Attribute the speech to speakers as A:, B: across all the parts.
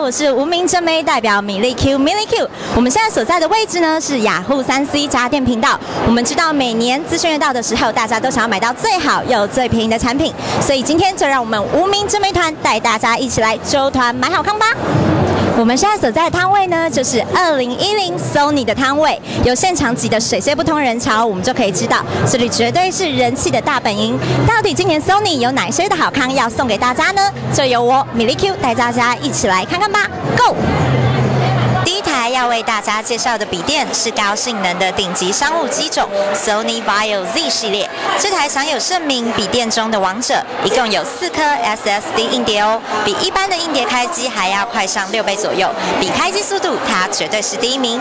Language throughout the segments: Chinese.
A: 我是无名真妹代表米粒 Q 米粒 Q。我们现在所在的位置呢是雅虎三 C 家电频道。我们知道每年资讯月到的时候，大家都想要买到最好又最便宜的产品，所以今天就让我们无名真妹团带大家一起来周团买好康吧。我们现在所在的摊位呢，就是二零一零 Sony 的摊位，有现场挤的水泄不通人潮，我们就可以知道这里绝对是人气的大本营。到底今年 Sony 有哪些的好康要送给大家呢？就由我米粒 Q 带大家一起来看看吧，Go！要为大家介绍的笔电是高性能的顶级商务机种 Sony VIO Z 系列。这台享有盛名笔电中的王者，一共有四颗 SSD 硬碟哦，比一般的硬碟开机还要快上六倍左右。比开机速度，它绝对是第一名。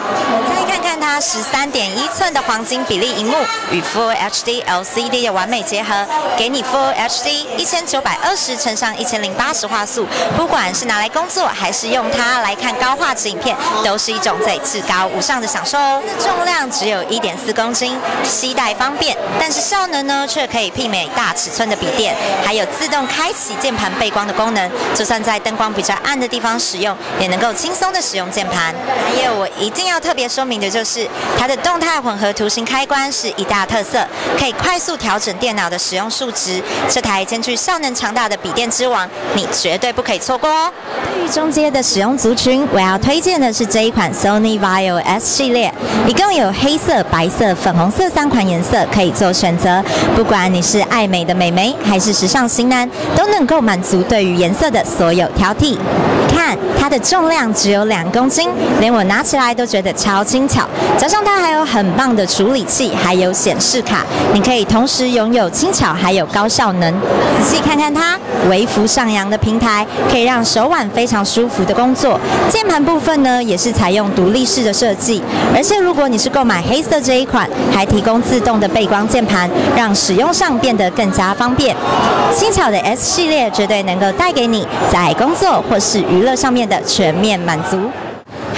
A: 再看看它十三点一寸的黄金比例荧幕与 Full HD LCD 的完美结合，给你 Full HD 一千九百二十乘上一千零八十画素，不管是拿来工作还是用它来看高画质影片。都是一种最至高无上的享受哦。重量只有一点四公斤，携带方便，但是效能呢却可以媲美大尺寸的笔电，还有自动开启键盘背光的功能，就算在灯光比较暗的地方使用，也能够轻松的使用键盘。还有我一定要特别说明的就是，它的动态混合图形开关是一大特色，可以快速调整电脑的使用数值。这台兼具效能强大的笔电之王，你绝对不可以错过哦。对于中阶的使用族群，我要推荐的是。这一款 Sony Vio S 系列，一共有黑色、白色、粉红色三款颜色可以做选择。不管你是爱美的美眉，还是时尚型男，都能够满足对于颜色的所有挑剔。看它的重量只有两公斤，连我拿起来都觉得超轻巧。加上它还有很棒的处理器，还有显示卡，你可以同时拥有轻巧还有高效能。仔细看看它微幅上扬的平台，可以让手腕非常舒服的工作。键盘部分呢，也是采用用独立式的设计，而且如果你是购买黑色这一款，还提供自动的背光键盘，让使用上变得更加方便。轻巧的 S 系列绝对能够带给你在工作或是娱乐上面的全面满足。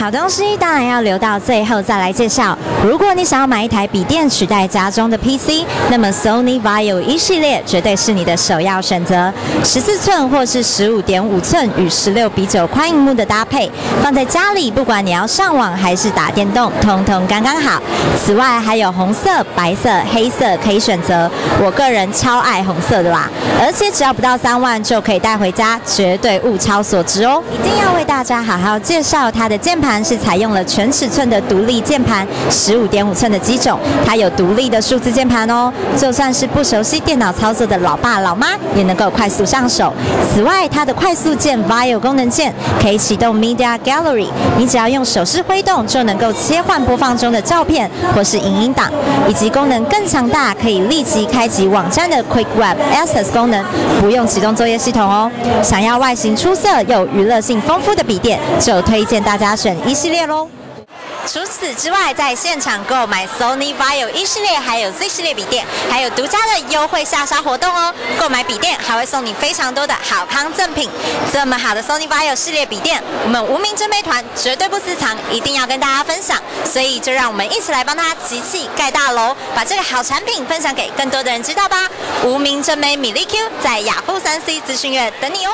A: 好东西当然要留到最后再来介绍。如果你想要买一台笔电取代家中的 PC，那么 Sony Vaio 一系列绝对是你的首要选择。十四寸或是十五点五寸与十六比九宽荧幕的搭配，放在家里，不管你要上网还是打电动，通通刚刚好。此外还有红色、白色、黑色可以选择，我个人超爱红色的啦。而且只要不到三万就可以带回家，绝对物超所值哦！一定要为大家好好介绍它的键盘。是采用了全尺寸的独立键盘，十五点五寸的机种，它有独立的数字键盘哦。就算是不熟悉电脑操作的老爸老妈，也能够快速上手。此外，它的快速键 VIO 功能键可以启动 Media Gallery，你只要用手势挥动就能够切换播放中的照片或是影音档，以及功能更强大，可以立即开启网站的 Quick Web Access 功能，不用启动作业系统哦。想要外形出色又娱乐性丰富的笔电，就推荐大家选。等一系列喽。除此之外，在现场购买 Sony VIO 一系列还有 Z 系列笔电，还有独家的优惠下杀活动哦。购买笔电还会送你非常多的好康赠品。这么好的 Sony VIO 系列笔电，我们无名真美团绝对不私藏，一定要跟大家分享。所以就让我们一起来帮他集气盖大楼，把这个好产品分享给更多的人知道吧。无名真美米粒 Q 在雅虎三 C 资讯月等你哦。